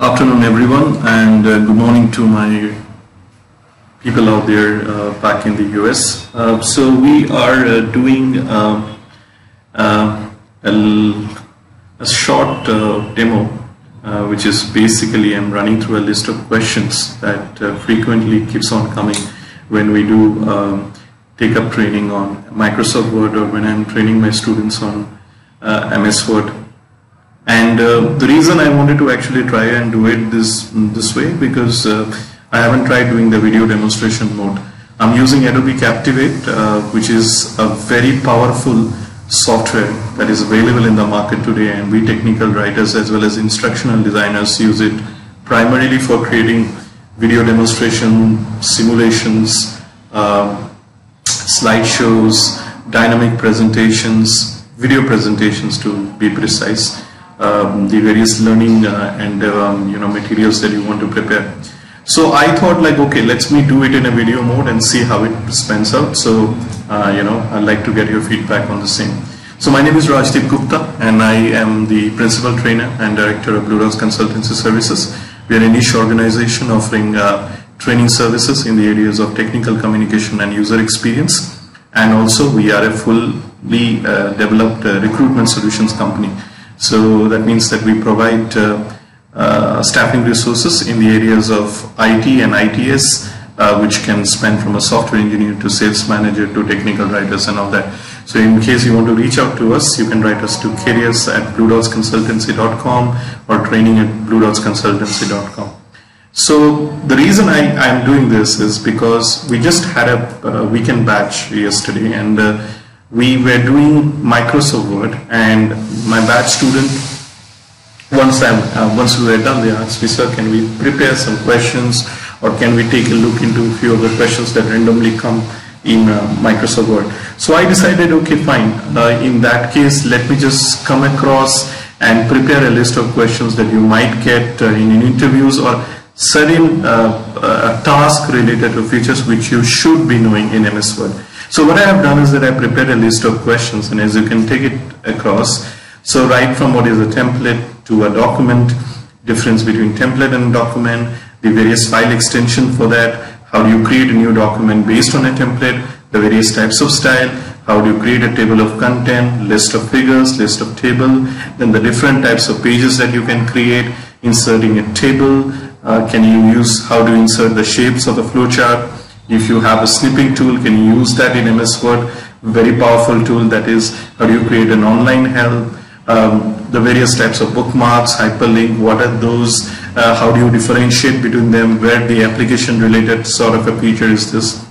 Afternoon, everyone, and uh, good morning to my people out there uh, back in the US. Uh, so we are uh, doing um, uh, a, a, short uh, demo, which is basically I'm running through a list of questions that frequently keeps on coming when we do um, take up training on Microsoft Word or when I'm training my students on MS Word. And uh, the reason I wanted to actually try and do it this this way because uh, I haven't tried doing the video demonstration mode. I'm using Adobe Captivate, uh, which is a very powerful software that is available in the market today, and we technical writers as well as instructional designers use it primarily for creating video demonstration, simulations, uh, slideshows, dynamic presentations, video presentations to be precise um, the various learning uh, and um, you know materials that you want to prepare. So I thought like, okay, let's me do it in a video mode and see how it spans out. So, uh, you know, I'd like to get your feedback on the same. So my name is Rajdeep Gupta and I am the principal trainer and director of Blue Dots Consultancy Services. We are a niche organization offering uh, training services in the areas of technical communication and user experience. And also we are a fully uh, developed uh, recruitment solutions company. So that means that we provide uh, uh, staffing resources in the areas of IT and ITS, uh, which can span from a software engineer to sales manager to technical writers and all that. So in case you want to reach out to us, you can write us to careers at bluedotsconsultancy.com or training at bluedotsconsultancy.com. So the reason I, am doing this is because we just had a weekend batch yesterday and uh, we were doing Microsoft Word and my batch student once I uh, once we were done they asked me sir can we prepare some questions or can we take a look into a few of the questions that randomly come in uh, Microsoft Word? So I decided okay fine. Uh, in that case let me just come across and prepare a list of questions that you might get uh, in, in interviews or certain uh, task related to features which you should be knowing in MS Word. So what I have done is that I prepared a list of questions and as you can take it across, so right from what is a template to a document, difference between template and document, the various file extension for that, how do you create a new document based on a template, the various types of style, how do you create a table of content, list of figures, list of table, then the different types of pages that you can create, inserting a table, uh, can you use, how to insert the shapes of the flowchart, if you have a snipping tool, can you use that in MS Word? Very powerful tool that is how do you create an online help, um, the various types of bookmarks, hyperlink, what are those, uh, how do you differentiate between them, where the application related sort of a feature is this.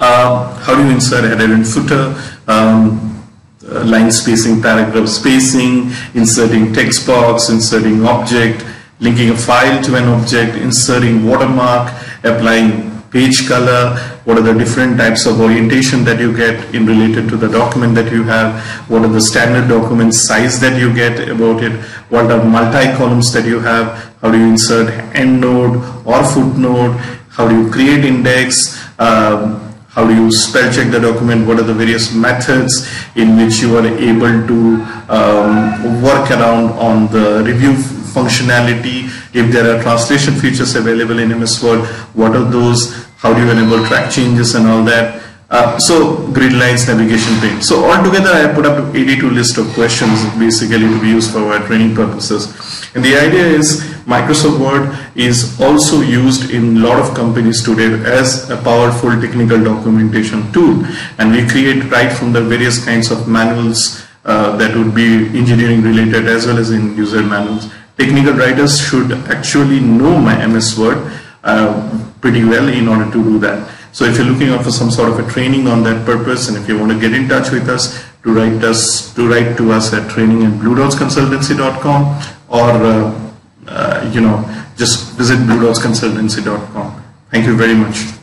Uh, how do you insert header and footer, um, uh, line spacing, paragraph spacing, inserting text box, inserting object, linking a file to an object, inserting watermark, applying page color, what are the different types of orientation that you get in related to the document that you have, what are the standard document size that you get about it, what are multi-columns that you have, how do you insert endnote or footnote, how do you create index, um, how do you spell check the document, what are the various methods in which you are able to um, work around on the review functionality, if there are translation features available in MS Word, what are those, how do you enable track changes and all that. Uh, so grid lines, navigation pane. So altogether I put up 82 list of questions basically to be used for our training purposes. And the idea is Microsoft Word is also used in a lot of companies today as a powerful technical documentation tool. And we create right from the various kinds of manuals uh, that would be engineering related as well as in user manuals technical writers should actually know my MS Word uh, pretty well in order to do that. So if you're looking out for some sort of a training on that purpose and if you want to get in touch with us, to write us to write to us at training at bluedotsconsultancy.com or uh, uh, you know just visit bluedotsconsultancy.com. Thank you very much.